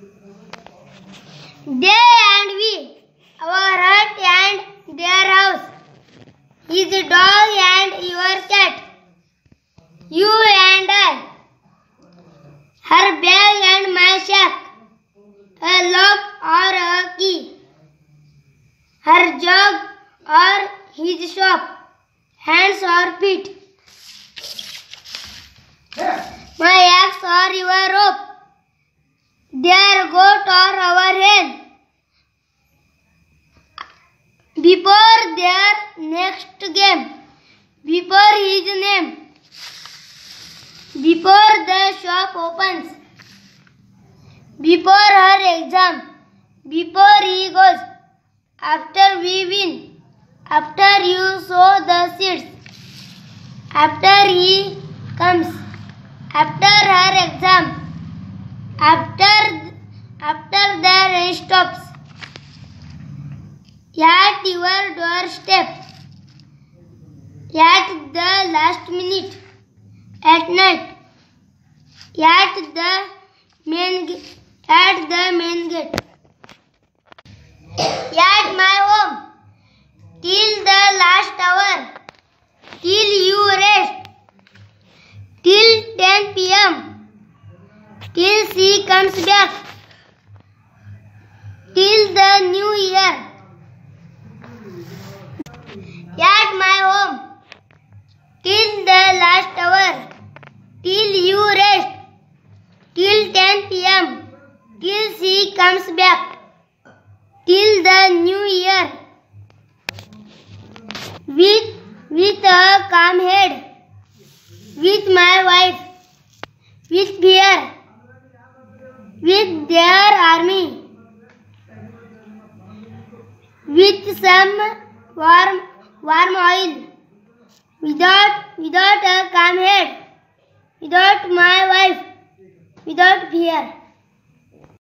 They and we, our hut and their house, his dog and your cat, you and I, her bag and my shack, a lock or a key, her jug or his shop, hands or feet, my axe or your rope, their goat or our hen. Before their next game, before his name, before the shop opens, before her exam, before he goes, after we win, after you sow the seeds, after he comes, after her exam, after stops, at your doorstep, at the last minute, at night, at the main at the main gate, at my home, till the last hour, till you rest, till 10 p.m. till she comes back, till the new year. At my home, till the last hour, till you rest, till 10 p.m., till she comes back, till the new year. With, with a calm head, with my wife, with fear, with their army, with some warm, warm oil, without, without a calm head, without my wife, without fear.